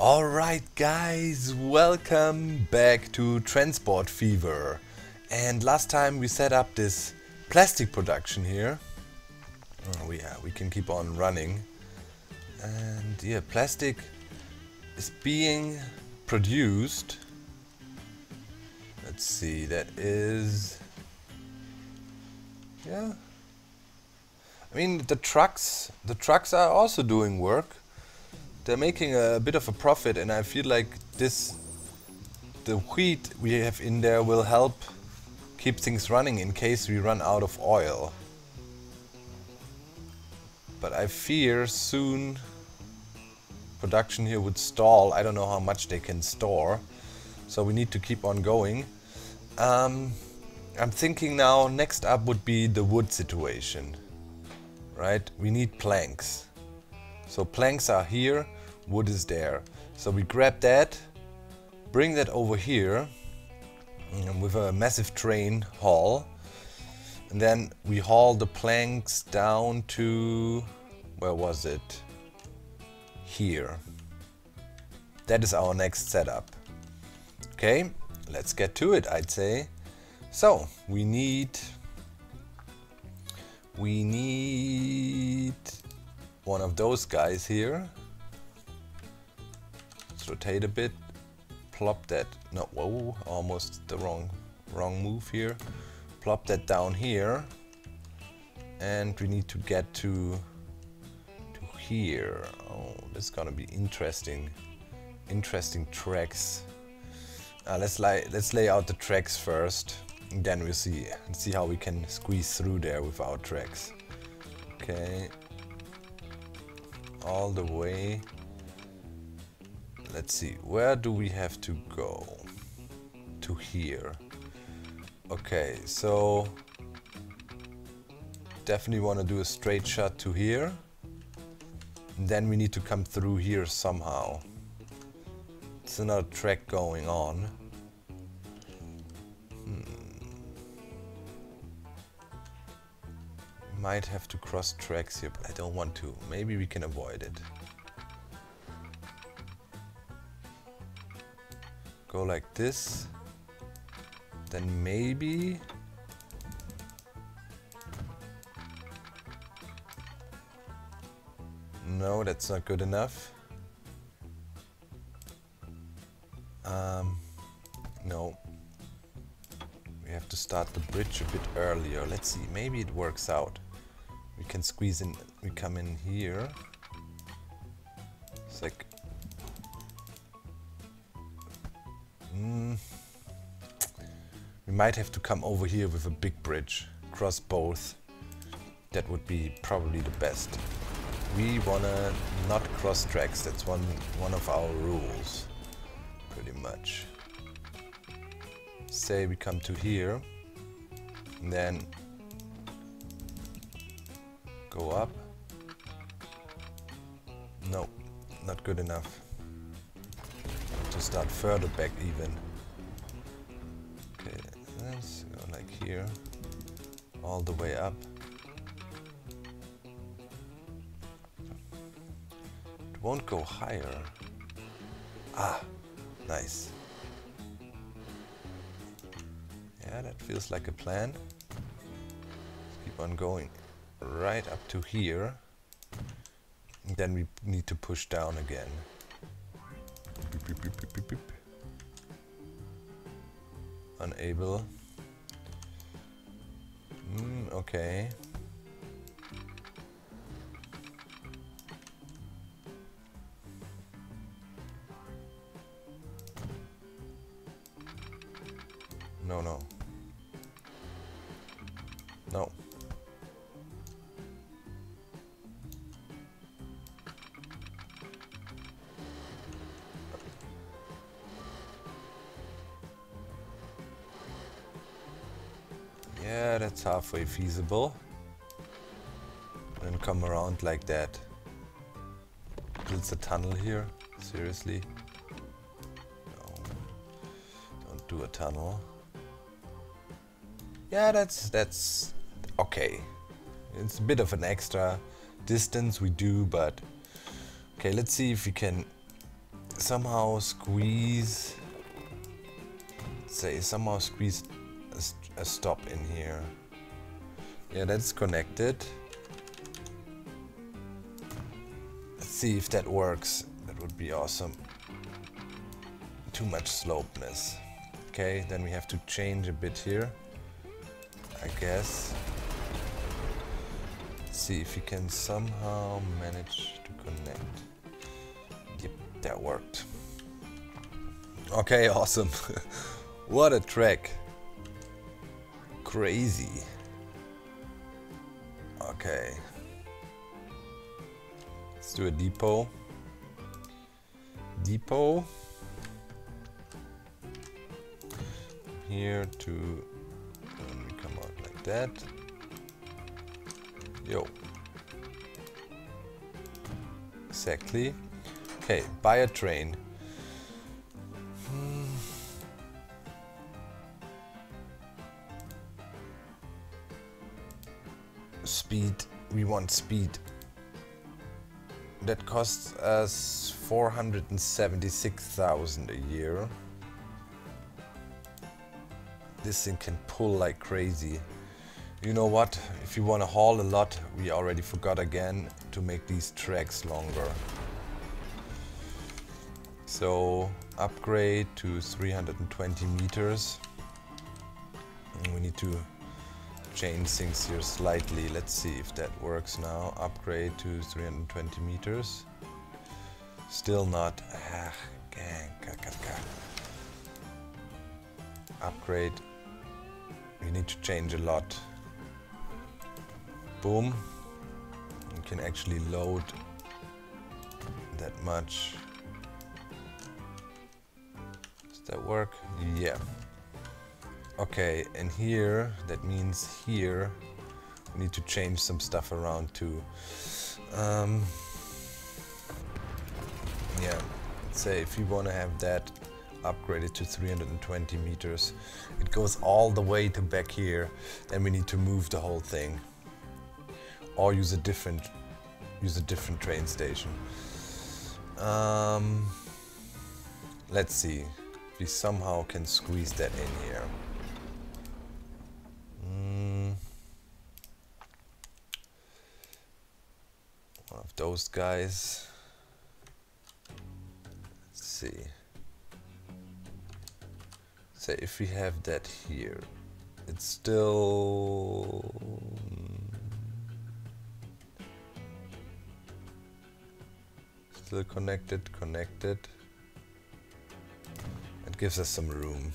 Alright guys, welcome back to Transport Fever. And last time we set up this plastic production here. Oh, yeah, we can keep on running. And yeah, plastic is being produced. Let's see, that is... Yeah. I mean, the trucks, the trucks are also doing work they're making a bit of a profit and I feel like this the wheat we have in there will help keep things running in case we run out of oil. But I fear soon production here would stall. I don't know how much they can store. So we need to keep on going. Um, I'm thinking now next up would be the wood situation. Right? We need planks. So planks are here, wood is there. So we grab that, bring that over here with a massive train haul. And then we haul the planks down to, where was it? Here. That is our next setup. Okay, let's get to it, I'd say. So, we need we need one of those guys here. Let's rotate a bit. Plop that. No, whoa, almost the wrong, wrong move here. Plop that down here. And we need to get to, to here. Oh, this is gonna be interesting. Interesting tracks. Uh, let's lay let's lay out the tracks first. And then we'll see and see how we can squeeze through there with our tracks. Okay, all the way. Let's see, where do we have to go? To here. Okay, so definitely want to do a straight shot to here. And then we need to come through here somehow. It's another track going on. Might have to cross tracks here, but I don't want to. Maybe we can avoid it. Go like this. Then maybe... No, that's not good enough. Um, no. We have to start the bridge a bit earlier. Let's see, maybe it works out. We can squeeze in, we come in here. It's like... Mm, we might have to come over here with a big bridge, cross both. That would be probably the best. We wanna not cross tracks, that's one, one of our rules, pretty much. Say we come to here, and then Go up. No, not good enough. To start further back even. Okay, let's go like here. All the way up. It won't go higher. Ah, nice. Yeah, that feels like a plan. Let's keep on going right up to here. Then we need to push down again. Beep, beep, beep, Unable. Mm, okay. No, no. No. That's halfway feasible. And come around like that. Builds a tunnel here? Seriously? No. Don't do a tunnel. Yeah, that's that's okay. It's a bit of an extra distance we do, but okay, let's see if we can somehow squeeze say somehow squeeze a, a stop in here yeah that's connected. Let's see if that works. That would be awesome. Too much slopeness. Okay then we have to change a bit here I guess. Let's see if we can somehow manage to connect. Yep that worked. Okay awesome. What a track crazy okay. Let's do a depot. Depot. Here to come out like that. Yo. Exactly. Okay buy a train we want speed that costs us 476,000 a year this thing can pull like crazy. You know what? If you want to haul a lot, we already forgot again to make these tracks longer. So upgrade to 320 meters. And we need to change things here slightly. Let's see if that works now. Upgrade to 320 meters. Still not. Ah, gang. Upgrade we need to change a lot. Boom. You can actually load that much. Does that work? Yeah. Okay, and here, that means here, we need to change some stuff around too. Um, yeah, let's say if you want to have that upgraded to 320 meters. It goes all the way to back here. Then we need to move the whole thing. Or use a different use a different train station. Um, let's see if we somehow can squeeze that in here. Mm. One of those guys. Let's see. Say if we have that here, it's still... Hmm, still connected, connected. It gives us some room.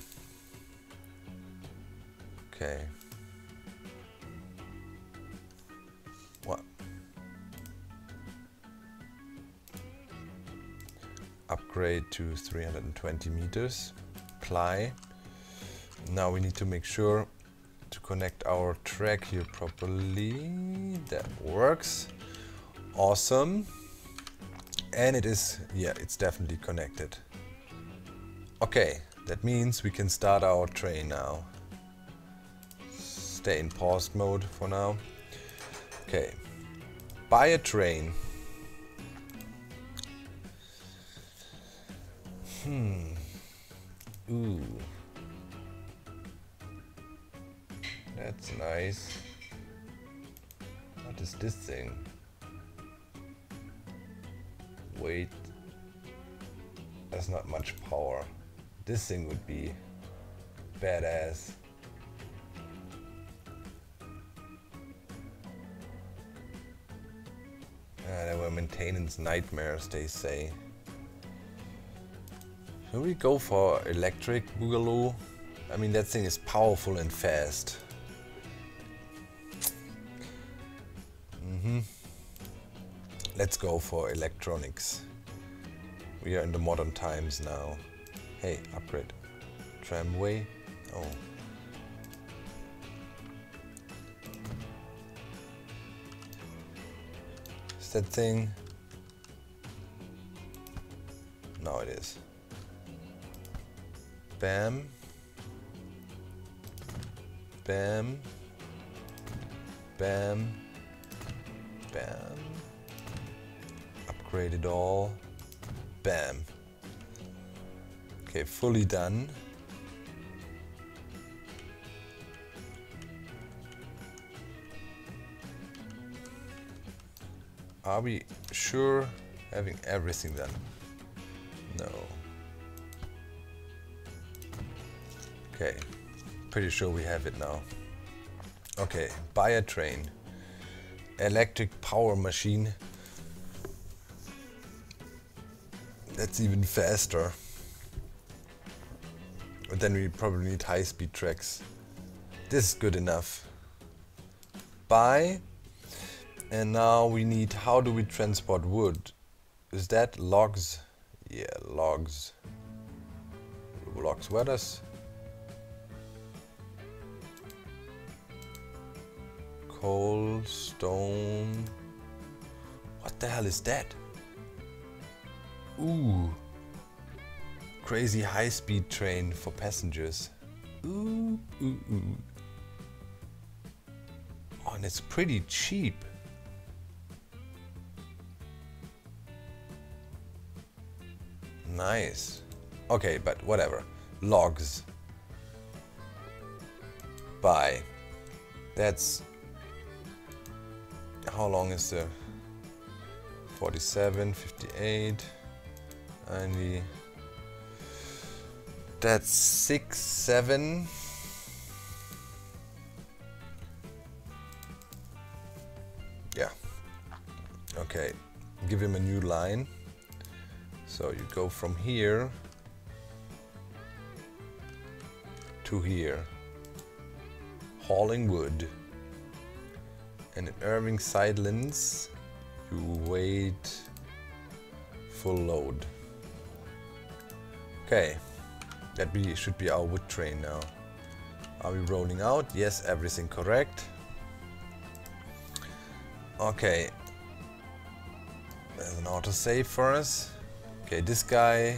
Okay. Upgrade to 320 meters. Apply. Now we need to make sure to connect our track here properly. That works. Awesome. And it is, yeah, it's definitely connected. Okay, that means we can start our train now. Stay in paused mode for now. Okay, buy a train. Hmm. Ooh. That's nice. What is this thing? Wait. That's not much power. This thing would be badass. Ah, there were maintenance nightmares, they say. We go for electric Boogaloo? I mean, that thing is powerful and fast. Mhm. Let's go for electronics. We are in the modern times now. Hey, upgrade. Tramway. Oh. Is that thing? No, it is. Bam. Bam. Bam. Bam upgrade it all. Bam. Okay, fully done. Are we sure having everything done? No. Okay, pretty sure we have it now. Okay, buy a train. Electric power machine. That's even faster. But then we probably need high-speed tracks. This is good enough. Buy. And now we need, how do we transport wood? Is that logs? Yeah, logs. Logs, where does... Coal, stone... What the hell is that? Ooh. Crazy high-speed train for passengers. Ooh, ooh, ooh. Oh, and it's pretty cheap. Nice. Okay, but whatever. Logs. Buy. That's... How long is the... 47, 58, 90... That's 6, 7... Yeah. Okay. Give him a new line. So you go from here to here, hauling wood. In Irving Sidelands, you wait full load. Okay, that be, should be our wood train now. Are we rolling out? Yes, everything correct. Okay, there's an autosave for us. Okay, this guy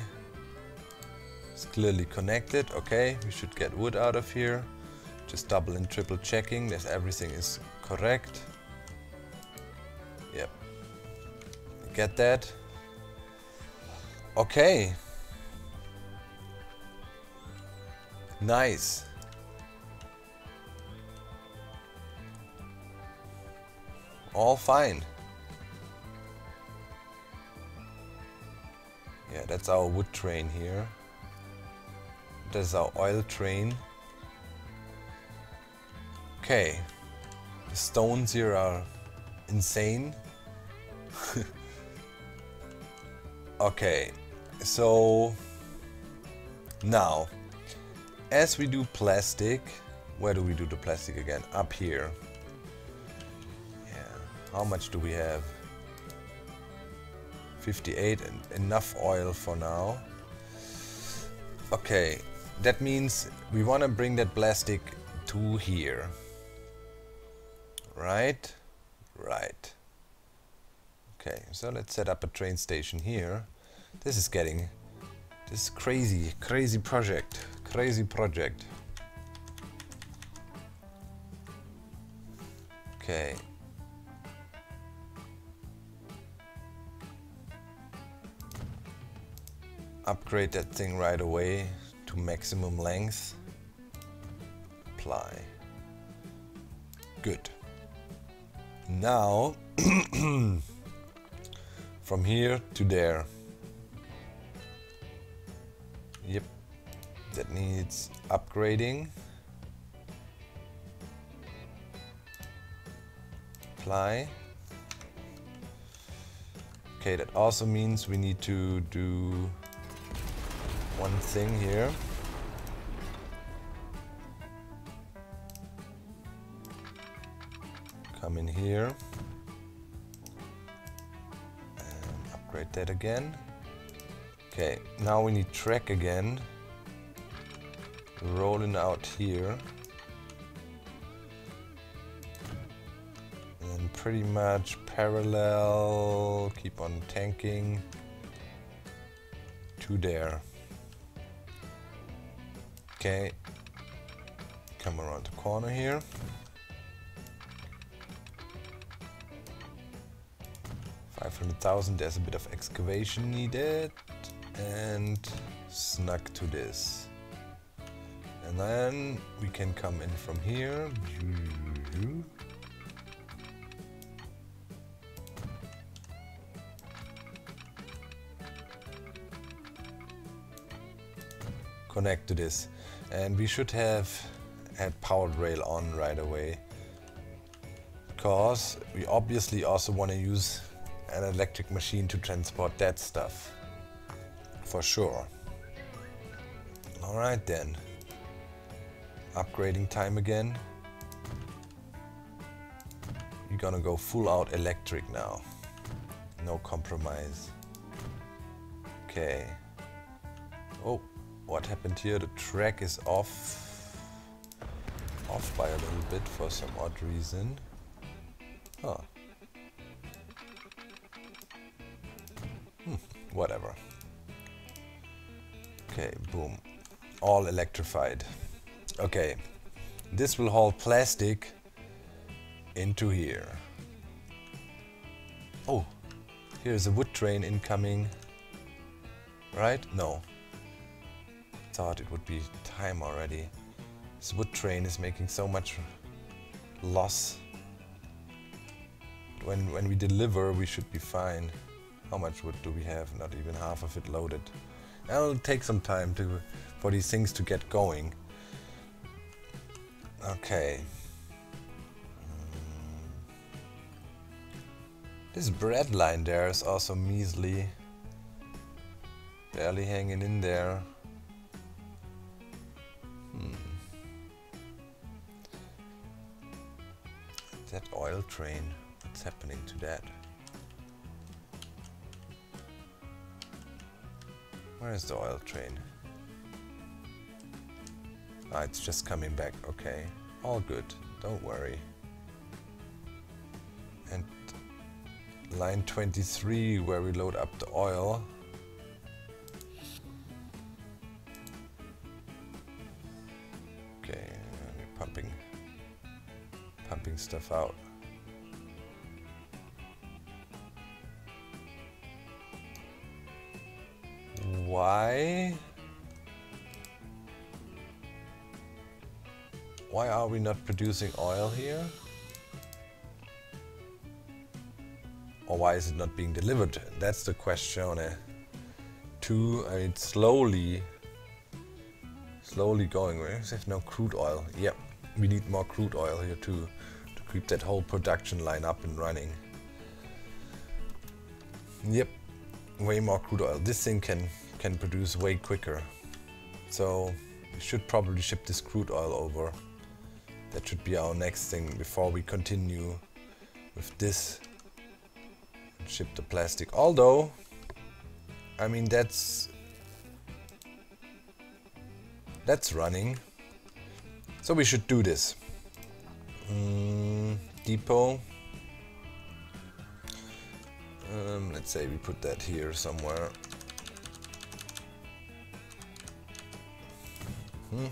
is clearly connected. Okay, we should get wood out of here. Just double and triple checking that everything is correct. Get that. Okay. Nice. All fine. Yeah, that's our wood train here. That's our oil train. Okay. The stones here are insane. okay, so now, as we do plastic, where do we do the plastic again? Up here. Yeah, how much do we have? 58 and enough oil for now. Okay, that means we want to bring that plastic to here. Right? Okay, so let's set up a train station here. This is getting... This is crazy, crazy project. Crazy project. Okay, upgrade that thing right away to maximum length. Apply. Good. Now, from here to there. Yep, that needs upgrading. Apply. Okay, that also means we need to do one thing here. Come in here. Upgrade that again. Okay, now we need track again. Rolling out here. And pretty much parallel, keep on tanking to there. Okay, come around the corner here. Five hundred thousand. There's a bit of excavation needed, and snug to this. And then we can come in from here. Connect to this. And we should have had powered rail on right away. Because we obviously also want to use an electric machine to transport that stuff. For sure. Alright then. Upgrading time again. You're gonna go full out electric now. No compromise. Okay. Oh, what happened here? The track is off. Off by a little bit for some odd reason. Huh. Whatever. Okay, boom. All electrified. Okay. This will haul plastic into here. Oh, here's a wood train incoming. Right? No. Thought it would be time already. This wood train is making so much loss. When, when we deliver, we should be fine. How much wood do we have? Not even half of it loaded. It'll take some time to for these things to get going. Okay. This bread line there is also measly. Barely hanging in there. Hmm. That oil train, what's happening to that? Where is the oil train? Ah, it's just coming back. Okay. All good. Don't worry. And line 23 where we load up the oil. Okay, pumping pumping stuff out. We not producing oil here? Or why is it not being delivered? That's the question. Eh? Two, I mean, slowly, slowly going. We have no crude oil. Yep, we need more crude oil here too, to keep that whole production line up and running. Yep, way more crude oil. This thing can can produce way quicker. So we should probably ship this crude oil over. That should be our next thing before we continue with this ship the plastic. Although, I mean that's that's running. So we should do this. Mm, depot. Um, let's say we put that here somewhere. Hmm.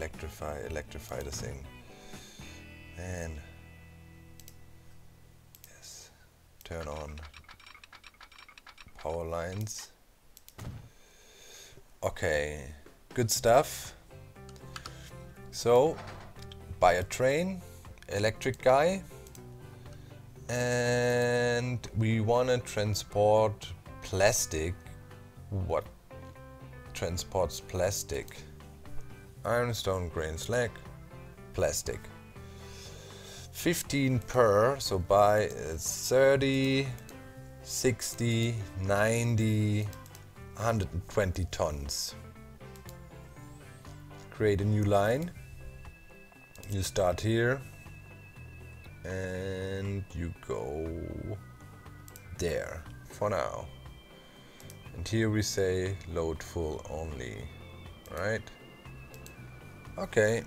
Electrify, electrify the thing. And yes, turn on power lines. Okay, good stuff. So, buy a train, electric guy, and we want to transport plastic. What transports plastic? Ironstone grain slag, plastic. 15 per, so buy uh, 30, 60, 90, 120 tons. Create a new line. You start here and you go there for now. And here we say load full only, right? Okay.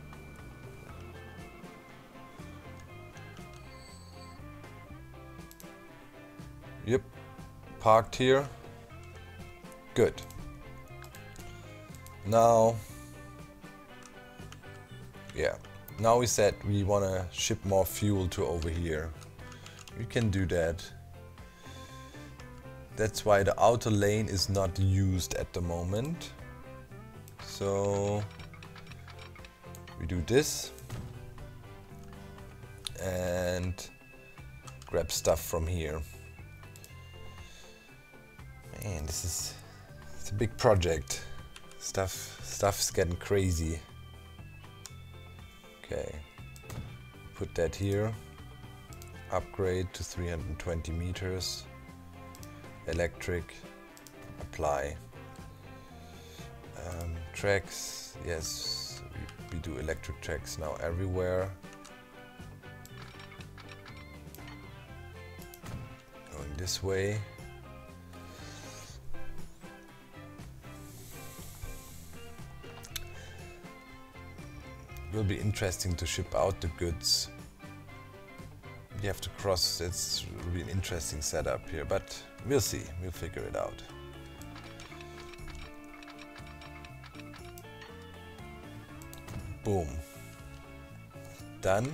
Yep, parked here. Good. Now, yeah, now we said we want to ship more fuel to over here we can do that. That's why the outer lane is not used at the moment. So we do this and grab stuff from here. Man, this is it's a big project. Stuff stuff's getting crazy. Okay. Put that here. Upgrade to 320 meters. Electric. Apply. Um, tracks. Yes, we, do electric tracks now everywhere. Going this way. It will be interesting to ship out the goods. You have to cross, it's really an interesting setup here, but we'll see, we'll figure it out. Boom. Done.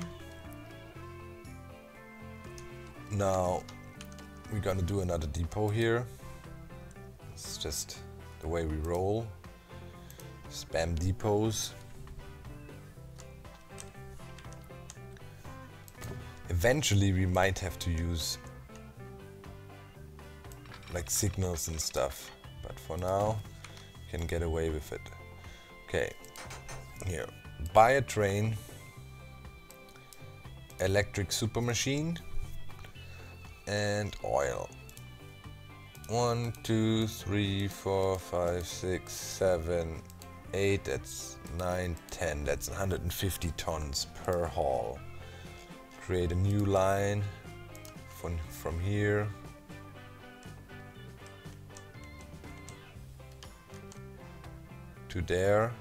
Now we're gonna do another depot here. It's just the way we roll. Spam depots. Eventually we might have to use like signals and stuff, but for now can get away with it. Okay, here, buy a train, electric super machine, and oil. One, two, three, four, five, six, seven, eight, that's nine, ten, that's 150 tons per haul. Create a new line from, from here. To there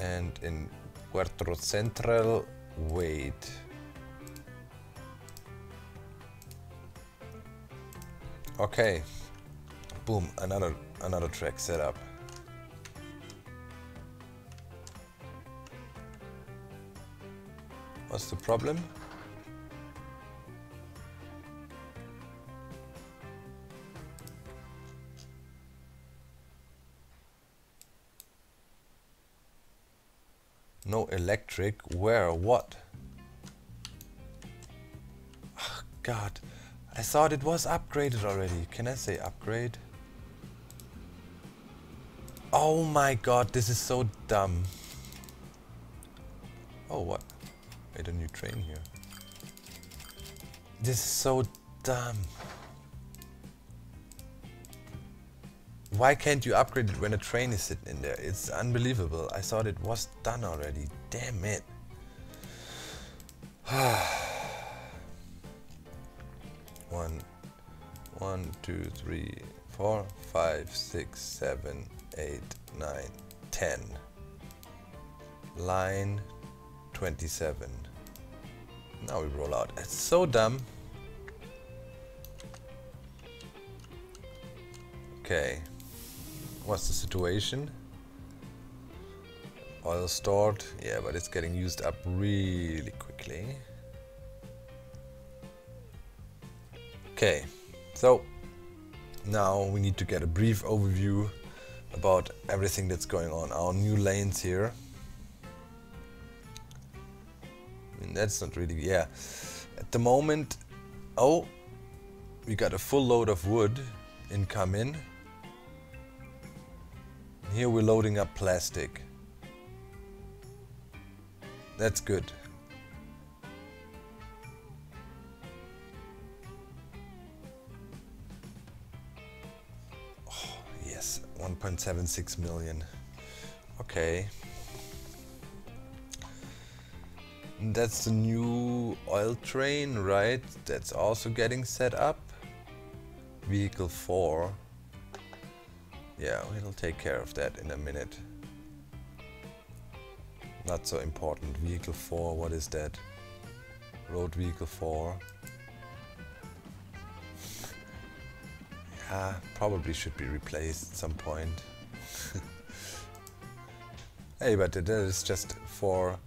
and in Puerto Central wait. Okay. Boom another another track set up. What's the problem? Electric. Where? What? Oh, God. I thought it was upgraded already. Can I say upgrade? Oh my god, this is so dumb. Oh, what? Made a new train here. This is so dumb. Why can't you upgrade it when a train is sitting in there? It's unbelievable. I thought it was done already. Damn it. one, one, two, three, four, five, six, seven, eight, nine, ten. Line 27. Now we roll out. It's so dumb. Okay. What's the situation? Oil stored. Yeah, but it's getting used up really quickly. Okay. So, now we need to get a brief overview about everything that's going on. Our new lanes here. And that's not really, yeah. At the moment, oh, we got a full load of wood incoming. Here we're loading up plastic. That's good. Oh, yes, 1.76 million. Okay. That's the new oil train, right? That's also getting set up. Vehicle 4. Yeah, we'll take care of that in a minute. Not so important. Vehicle 4, what is that? Road Vehicle 4. yeah, probably should be replaced at some point. hey, but that is just for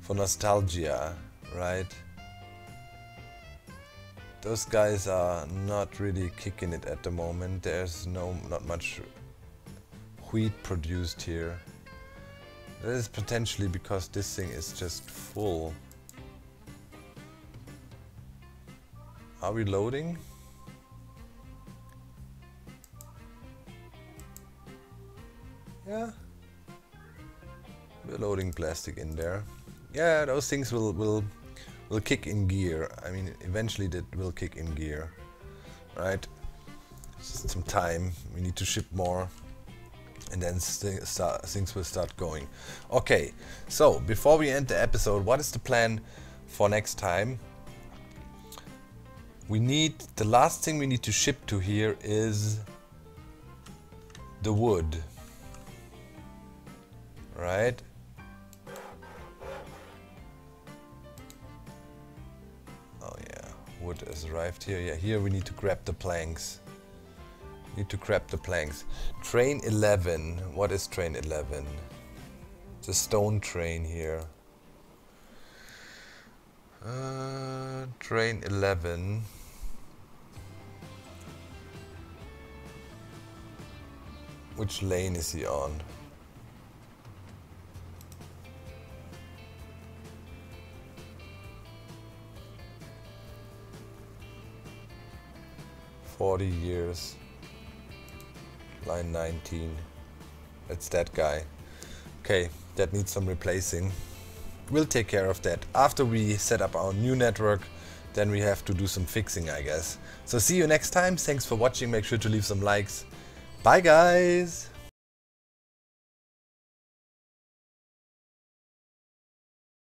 for nostalgia, right? those guys are not really kicking it at the moment. There's no not much wheat produced here. That is potentially because this thing is just full. Are we loading? Yeah. We're loading plastic in there. Yeah, those things will will will kick in gear. I mean, eventually that will kick in gear, right? Just some time. We need to ship more, and then start, things will start going. Okay, so before we end the episode, what is the plan for next time? We need the last thing we need to ship to here is the wood, right? Oh yeah, wood has arrived here. Yeah, here we need to grab the planks. Need to grab the planks. Train 11. What is train 11? It's a stone train here. Uh, train 11. Which lane is he on? 40 years. Line 19. That's that guy. Okay, that needs some replacing. We'll take care of that. After we set up our new network, then we have to do some fixing, I guess. So see you next time. Thanks for watching. Make sure to leave some likes. Bye, guys!